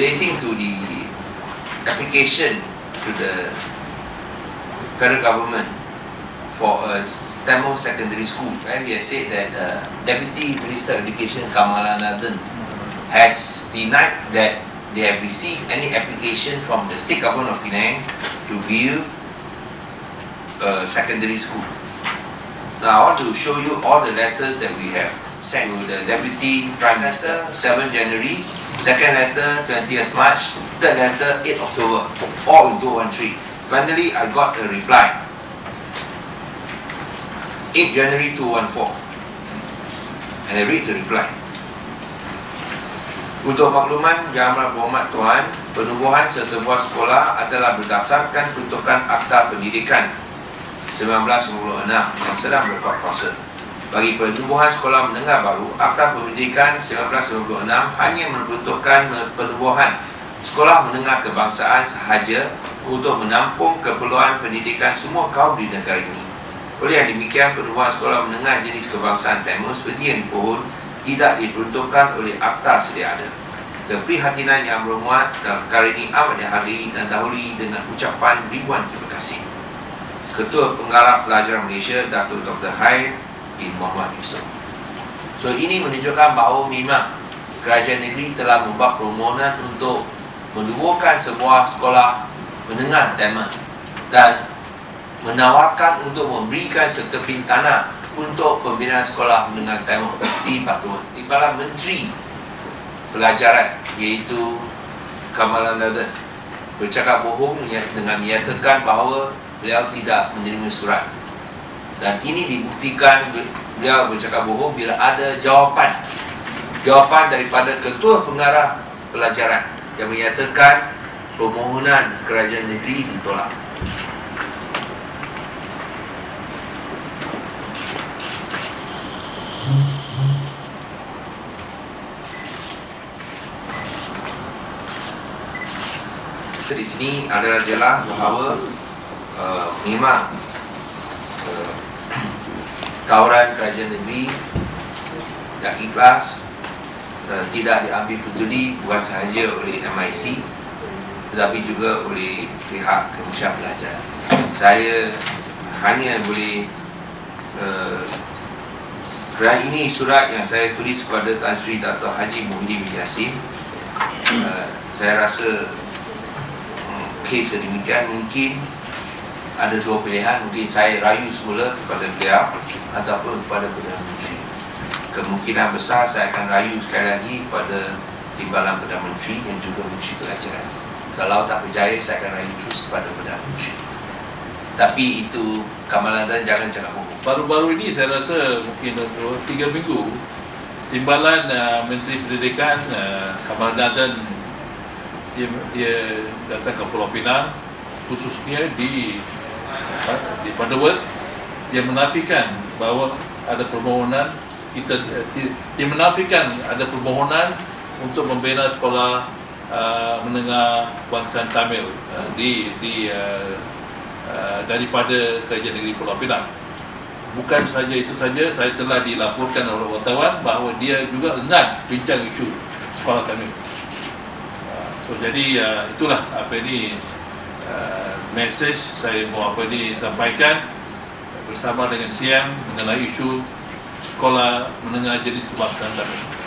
relating to the application to the federal government for a Tamil secondary school. Right? He has said that uh, Deputy Minister of Education Kamalanathan has denied that they have received any application from the state government of Penang to build a secondary school. Now I want to show you all the letters that we have sent to the Deputy Prime Minister 7 January, second letter 20th March, third letter 8 October, all one tree. Finally, I got a reply. 8 January 214. And I read the reply. Untuk makluman Amat Berhormat Tuan, penubuhan sesebuah sekolah adalah berdasarkan peruntukan Akta Pendidikan 1996 yang sedang berkuat kuasa. Bagi penubuhan sekolah menengah baru, Akta Pendidikan 1996 hanya memperuntukkan penubuhan sekolah menengah kebangsaan sahaja untuk menampung keperluan pendidikan semua kaum di negara ini. Oleh yang demikian, penubuhan sekolah menengah jenis kebangsaan Tamil seperti yang dipohon tidak diperuntukkan oleh akta sedia ada. Keprihatinan yang bermuat dalam perkara ini amat dihargai dan dahului dengan ucapan ribuan terima kasih. Ketua Penggarap Pelajaran Malaysia, Datuk Dr. Hai bin Muhammad Yusof. So ini menunjukkan bahawa memang kerajaan negeri telah membuat permohonan untuk menduakan sebuah sekolah menengah Tamil dan menawarkan untuk memberikan sekeping tanah untuk pembinaan sekolah menengah Tamil di Batuan. Timbalan Menteri Pelajaran iaitu Kamalan Dadan bercakap bohong dengan menyatakan bahawa beliau tidak menerima surat. Dan ini dibuktikan beliau bercakap bohong bila ada jawapan jawapan daripada ketua pengarah pelajaran yang menyatakan permohonan kerajaan negeri ditolak. di sini adalah jelas bahawa uh, memang tawaran kerajaan negeri yang ikhlas uh, tidak diambil peduli bukan sahaja oleh MIC tetapi juga oleh pihak Kementerian Pelajaran. Saya hanya boleh uh, kerana ini surat yang saya tulis kepada Tan Sri Dato' Haji Muhyiddin bin Yassin uh, saya rasa kes sedemikian mungkin ada dua pilihan. Mungkin saya rayu semula kepada beliau ataupun kepada Perdana Menteri kemungkinan besar saya akan rayu sekali lagi kepada Timbalan Perdana Menteri dan juga Menteri Pelajaran. Kalau tak percaya saya akan rayu terus kepada Perdana Menteri. Tapi itu Kamalan dan jangan cakap bohong. Baru-baru ini saya rasa mungkin dua, tiga minggu Timbalan uh, Menteri Pendidikan uh, Kamalan dan dia, dia datang ke Pulau Pinang khususnya di di Pandawa dia menafikan bahawa ada permohonan kita dia menafikan ada permohonan untuk membina sekolah uh, menengah bangsa Tamil uh, di di uh, uh, daripada kerajaan negeri Pulau Pinang. Bukan saja itu saja saya telah dilaporkan oleh wartawan bahawa dia juga enggan bincang isu sekolah Tamil. So, jadi uh, itulah apa ini uh, message saya mau apa ini sampaikan bersama dengan Siam mengenai isu sekolah menengah jenis kebangsaan kami.